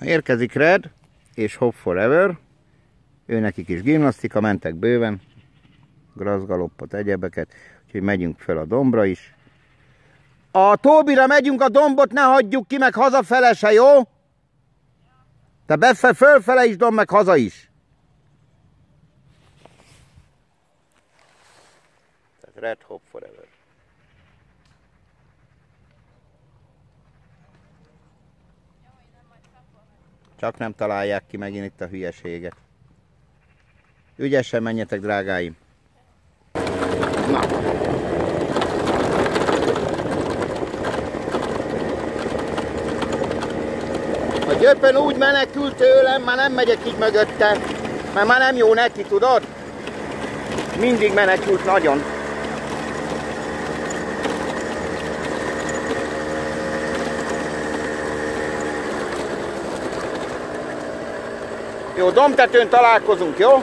Érkezik Red és Hop Forever. Ő nekik is gimnasztika, mentek bőven. Grazgaloppot, egyebeket. Úgyhogy megyünk fel a dombra is. A Tóbira megyünk a dombot, ne hagyjuk ki, meg hazafele se, jó? Te befe, fölfele is domb, meg haza is. Tehát Red Hop Forever. Csak nem találják ki megint itt a hülyeséget. Ügyesen menjetek, drágáim! Na. A gyöpön úgy menekült tőlem, már nem megyek így mögötte, mert már nem jó neki, tudod? Mindig menekült nagyon. Jó, domtetőn találkozunk, jó?